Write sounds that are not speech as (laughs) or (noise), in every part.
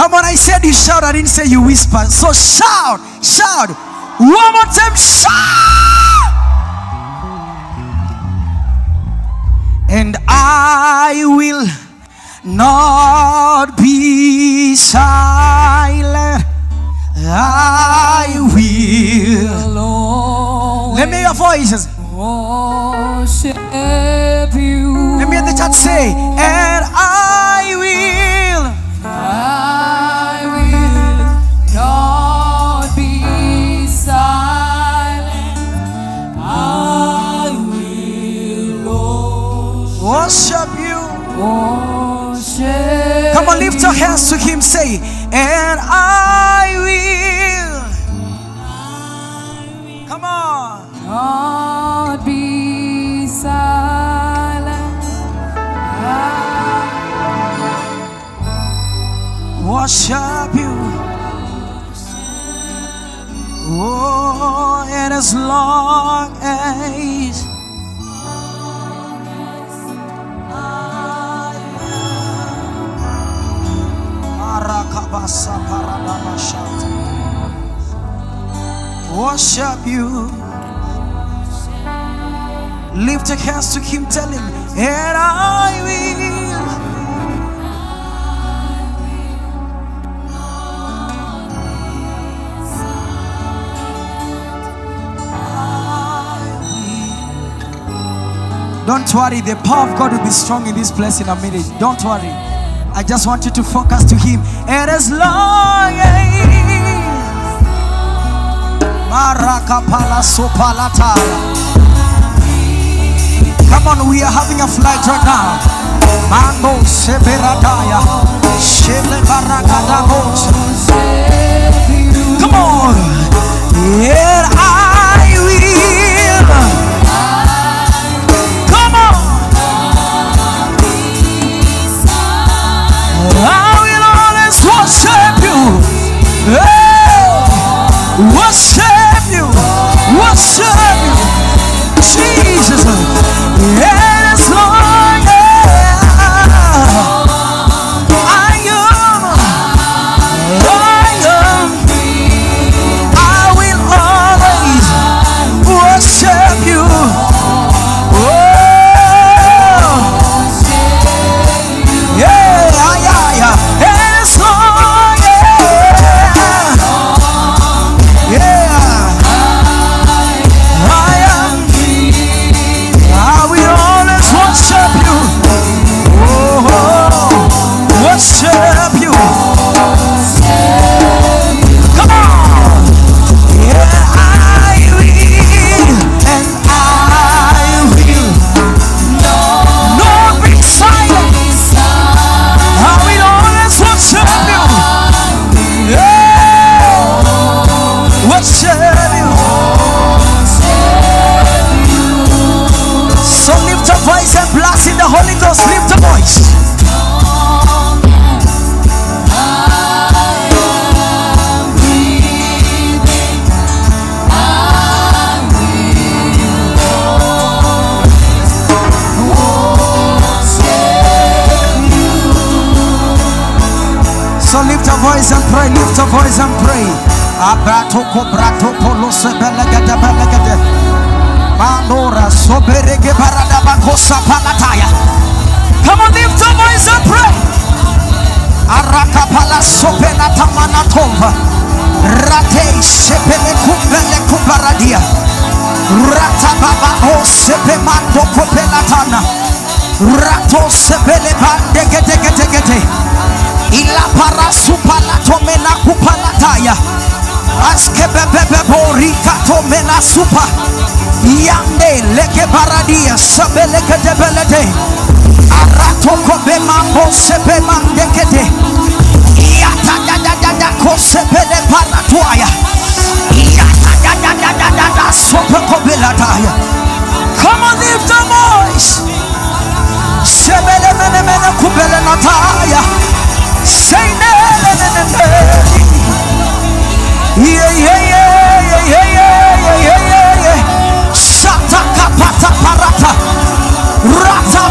Come on, I said you shout, I didn't say you whisper. So shout, shout. One more time, shout. And I will not be silent. I will. Lord, Let me hear your voices. worship you. Let me hear the church say, and I will. On, lift your hands to Him. Say, and I will. Come on. Not be silent. I Worship you. Oh, and as long as Worship you. Lift your hands to Him, tell Him, and I will. Don't worry, the power of God will be strong in this place in a minute. Don't worry. I just want you to focus to Him. And as long as Marakapala Sopalatala. Come on, we are having a flight right now. Mango Seberadaya. Shele Barakadabos. Manatova. Rate sepele kumbele kumbaradia. Rata baba o sepe mando kopelatana. Rato sepele bande gete gete. Ila para supala tomena kupalataya. Aske bebe borika tomena supa. Yande leke baradia sabele kete belete. Arato kobe mambo sepe mandekete. Yata da da da da da da. Come on, lift the voice. Sebele mene mene. Say. Yeah yeah yeah yeah yeah yeah yeah yeah yeah parata. Rata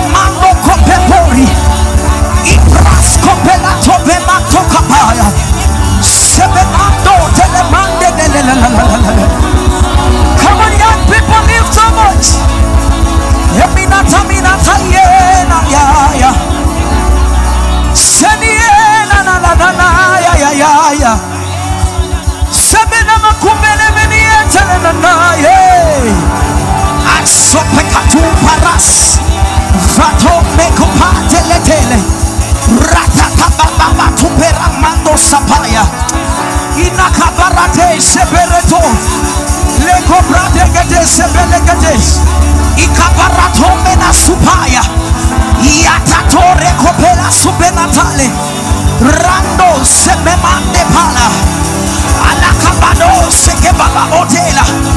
otela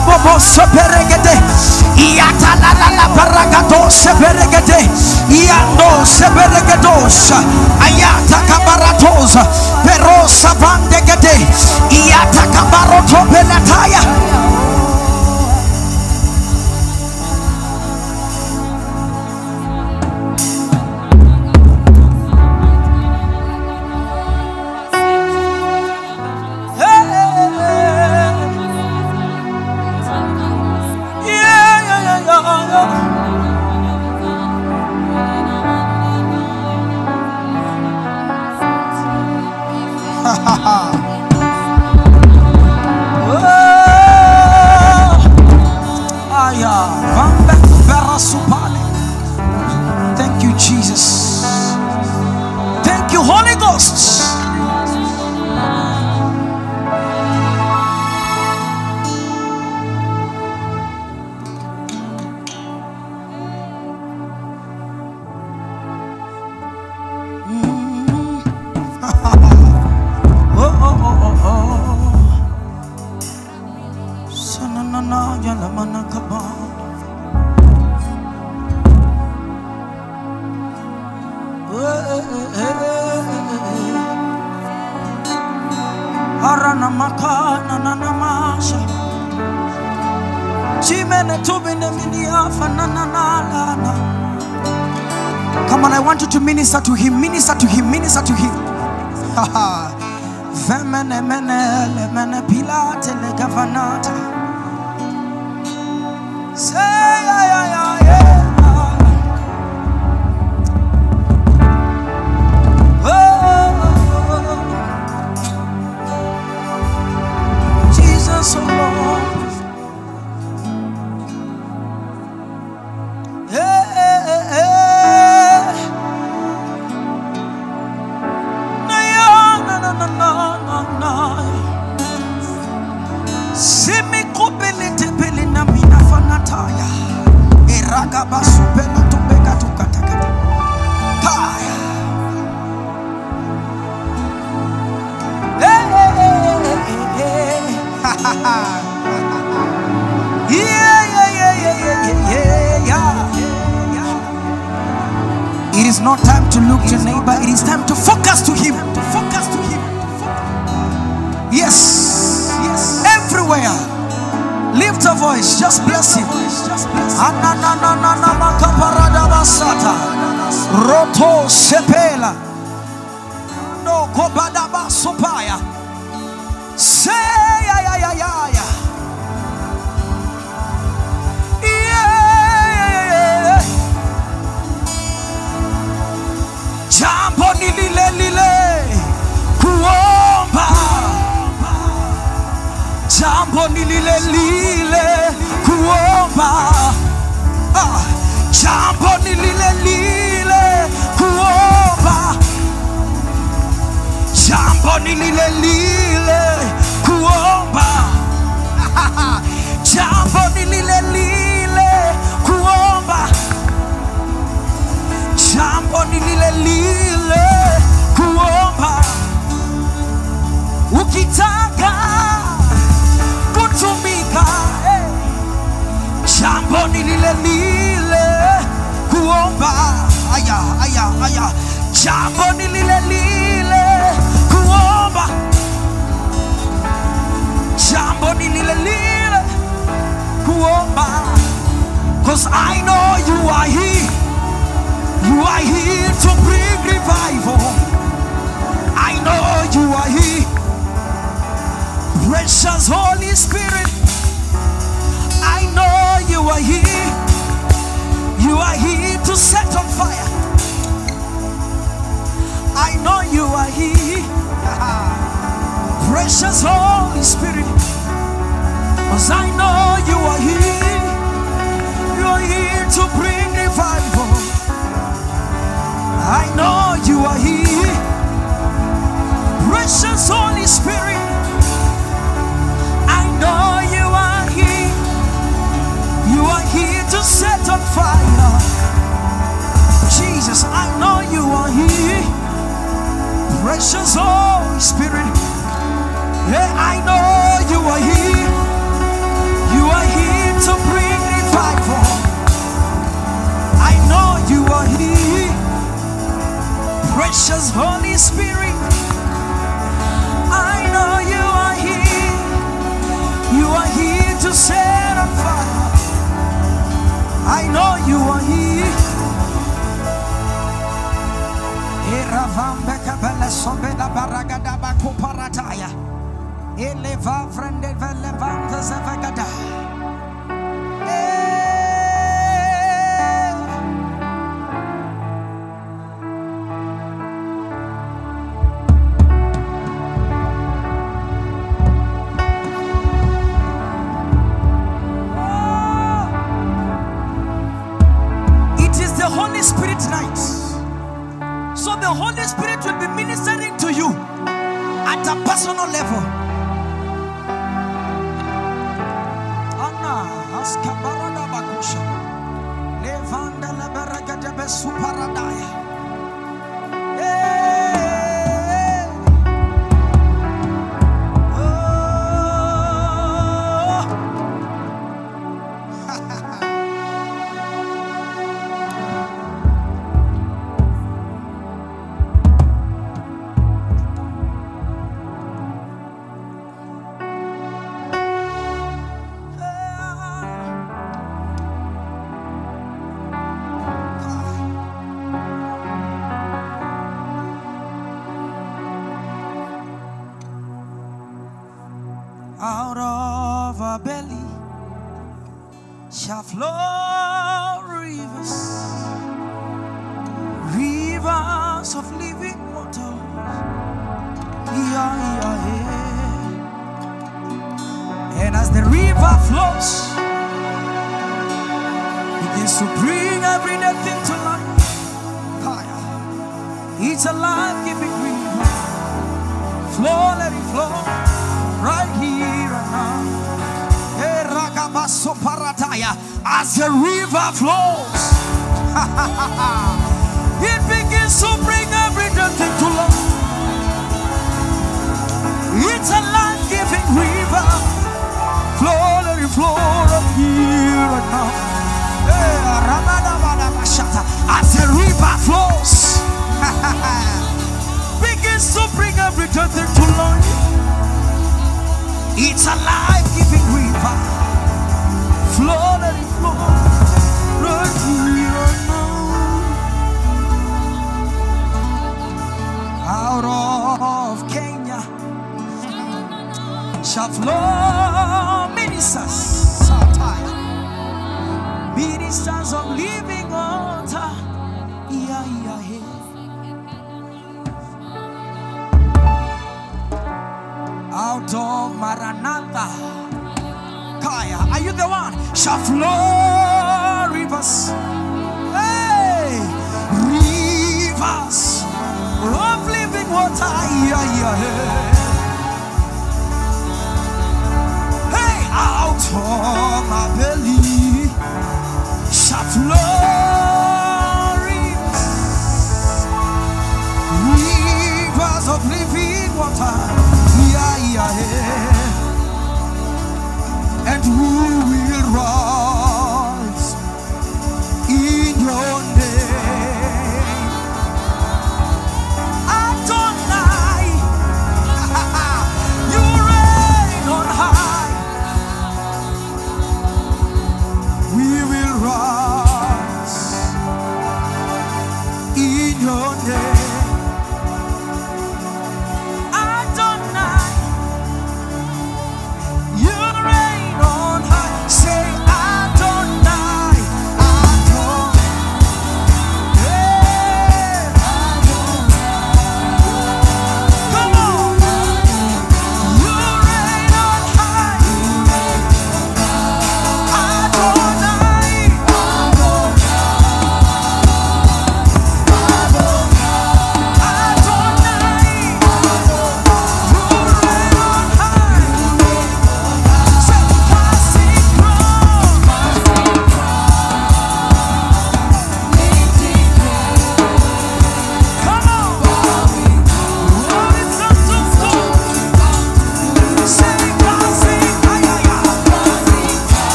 bobo seperegede iata la la la paragato seperegede iando seperegedos ayata kabaratos pero sapandegede iata kabaroto belataya Minister to him, minister to him, minister to him. (laughs) Vemene mene ni lile lile kuomba. Ah, jambo ni lile lile kuomba. Jambo ni lile lile kuomba. (laughs) Jambo ni lile lile kuomba. Jambo ni lile lile kuomba. Ukitaka jambo ni lile lile kuomba. Aya aya aya. Jambo ni lile lile to set on fire. I know you are here. (laughs) Precious Holy Spirit Cause I know you are here. You are here to bring revival. I know you are here. Precious Holy Spirit I know you are here. You are here to set on fire Jesus I know you are here. Precious Holy Spirit yeah I know you are here. You are here to bring revival I know you are here. Precious Holy Spirit I know you are here. You are here to set on fire. I know you are here Eravambe kabele sobela baragada bakuparataya Eleva vrende vele vante zevegada personal level. River flows, begins to bring every dead thing to life. It's a life-giving river. Flow, let it flow, right here and now. As the river flows, (laughs) it begins to bring every dead thing to life. It's a life-giving river. Flow, let it flow of here right now. As the river flows, (laughs) begins to bring every death into life. It's a life-giving river, flow, let it flow, right here now. Out of chaos shall flow ministers. Ministers of living water. Yeah, yeah, yeah. out of Maranatha. Kaya, are you the one? Shall flow rivers. Hey, rivers of living water. Yeah, yeah, yeah. My belly. Rivers of living water. And we will rise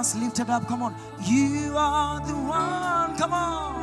hands lifted up. Come on. You are the one. Come on.